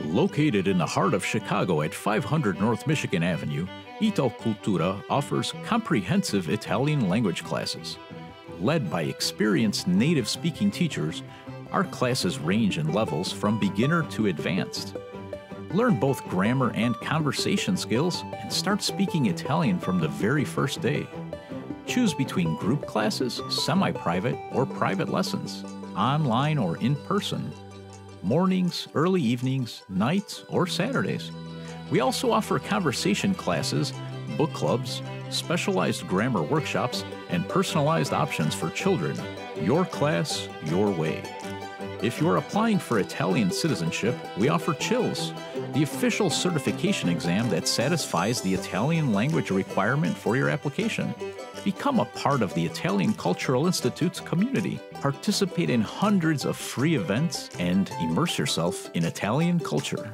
Located in the heart of Chicago at 500 North Michigan Avenue, ItalCultura offers comprehensive Italian language classes. Led by experienced native speaking teachers, our classes range in levels from beginner to advanced. Learn both grammar and conversation skills and start speaking Italian from the very first day. Choose between group classes, semi private, or private lessons, online or in person, mornings, early evenings, nights, or Saturdays. We also offer conversation classes, book clubs, specialized grammar workshops, and personalized options for children. Your class, your way. If you're applying for Italian citizenship, we offer CILS, the official certification exam that satisfies the Italian language requirement for your application. Become a part of the Italian Cultural Institute's community. Participate in hundreds of free events and immerse yourself in Italian culture.